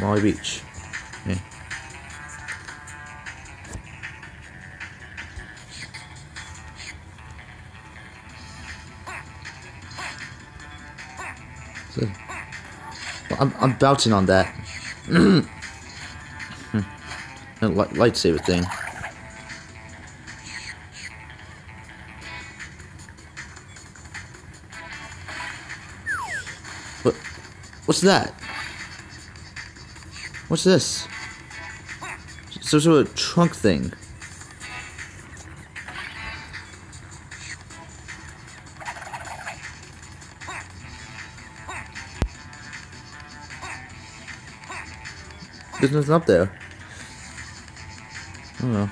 Molly Beach. Yeah. So, I'm, I'm bouncing on that. That light, lightsaber thing. What? What's that? What's this? Some sort of trunk thing. There's nothing up there. I don't know.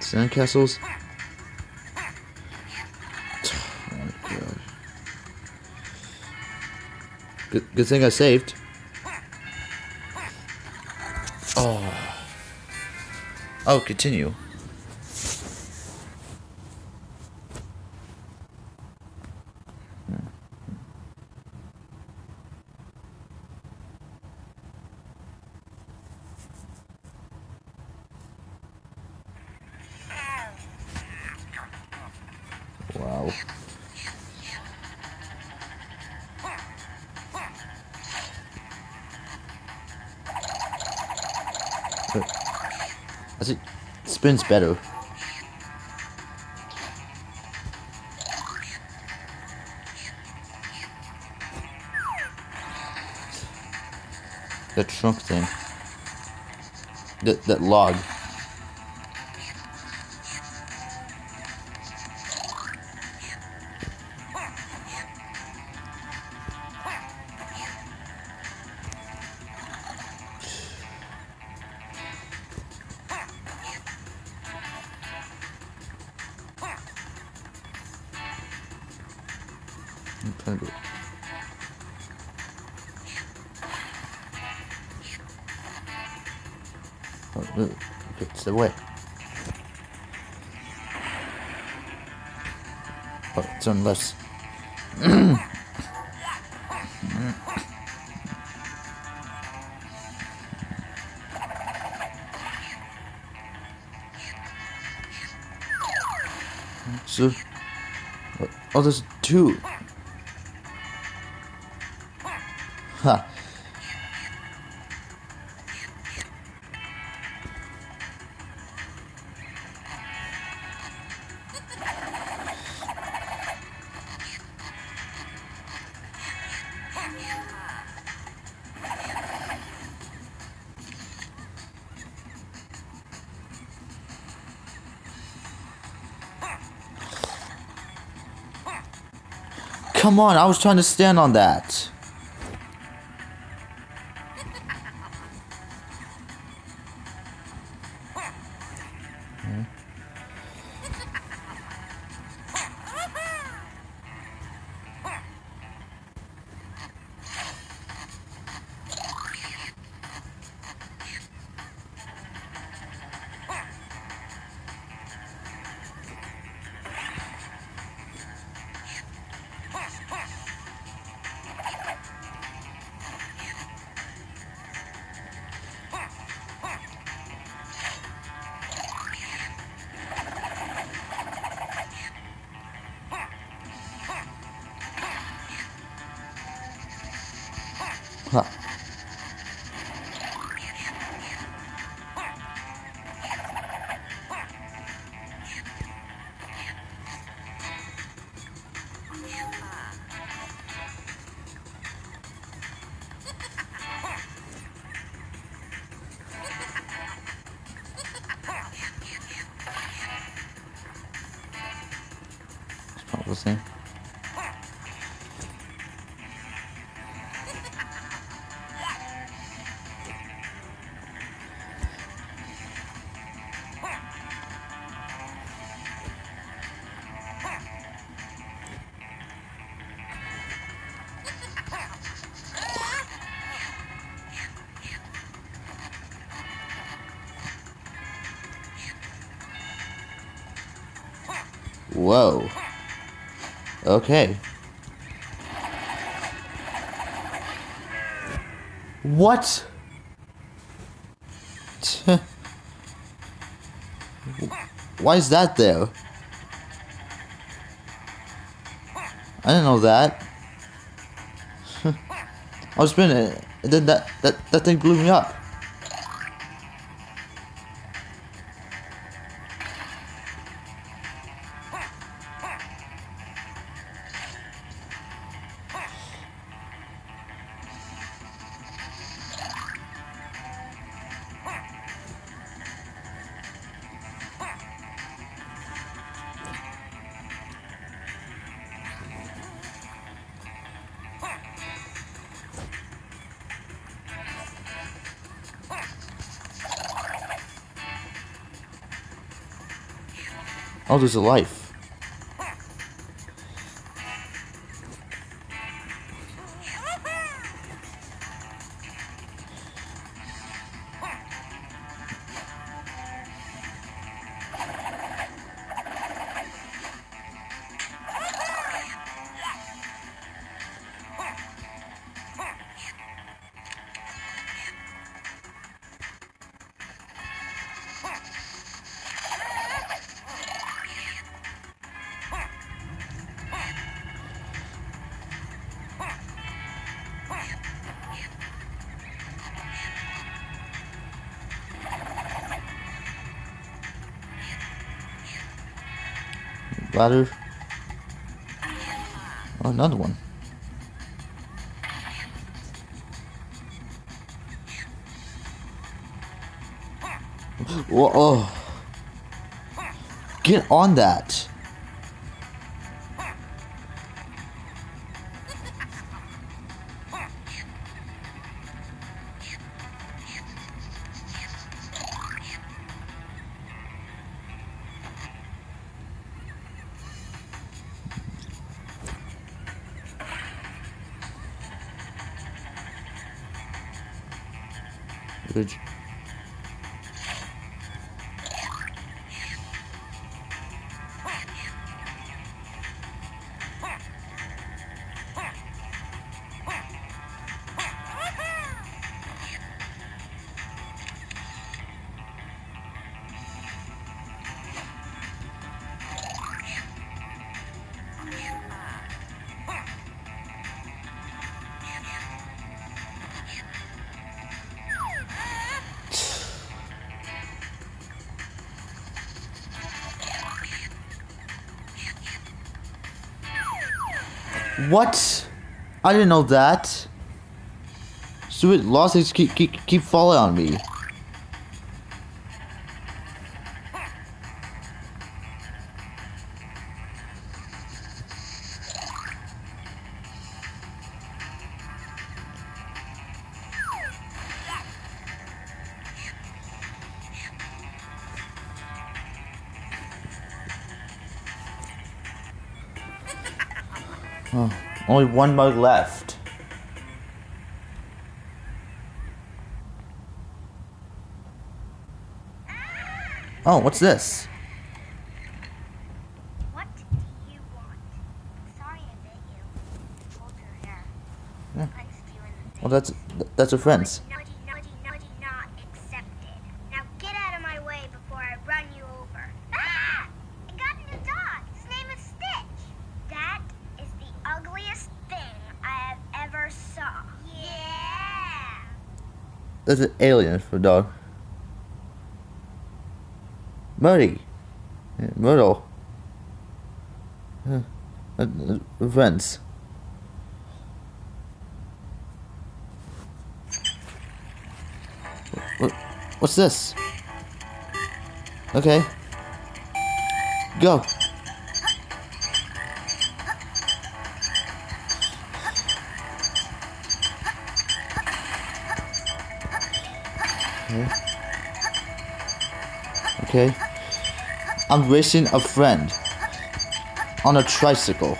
Sandcastles? Good, thing I saved. Oh. Oh, continue. I think spins better. That trunk thing. That that log. Trying Oh, no. Okay, it's the way. Oh, it's on left. So, oh, there's two. Come on, I was trying to stand on that. Probably. Whoa. Okay. What? Why is that there? I didn't know that. I was spinning it, and then that, that, that thing blew me up. Oh, there's a life. Ladder. Oh, another one. Whoa, oh. Get on that. Good. What? I didn't know that. Stupid lawsuits keep keep keep falling on me. Oh, only one mug left. Oh, what's this? What do you want? Sorry I bit you. Hold your hair. Yeah. Punched you in the Well, that's that's a friend's. Naughty, naughty, naughty, not accepted. Now get out of my way before I run you over. Ah! I got a new dog. His name is Stitch. That is the ugliest thing I have ever saw. Yeah! That's an alien for dog. Murray. Myrtle. What, what's this? Okay. Go. Okay. Okay. I'm racing a friend on a tricycle.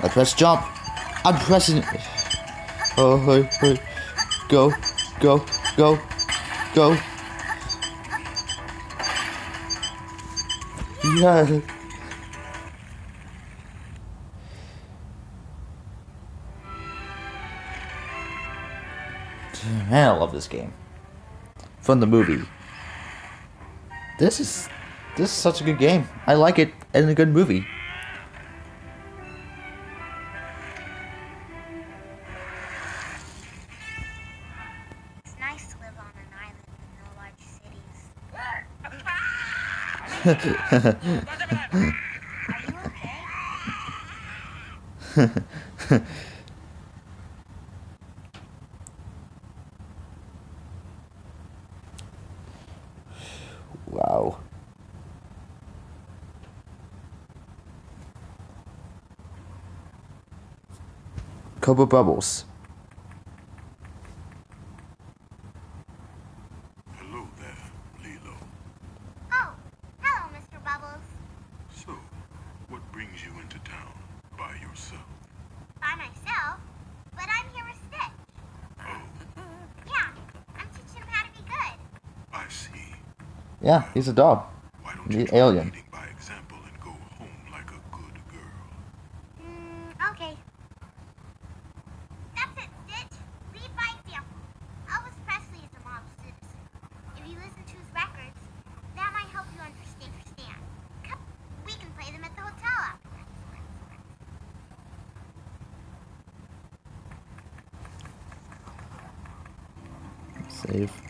I press jump. I'm pressing. Oh, hey, hey. Go, go, go, go, Yeah. Man, I love this game. From the movie. This is this is such a good game. I like it and a good movie. It's nice to live on an island with no large cities. Ah! Wow. Cobra Bubbles. Hello there, Lilo. Oh, hello, Mr. Bubbles. So, what brings you into town by yourself? By myself, but I'm here with Stitch. Oh, Yeah, I'm teaching him how to be good. I see. Yeah, he's a dog. Why don't you try alien. leading by example and go home like a good girl? Mm, okay. That's it, Stitch. Lead by example. Elvis Presley is a model citizen. If you listen to his records, that might help you understand. understand. Come, we can play them at the hotel afterwards. Save.